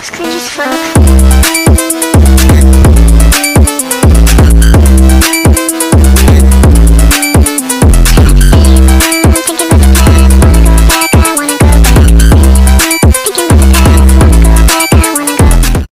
It's for as.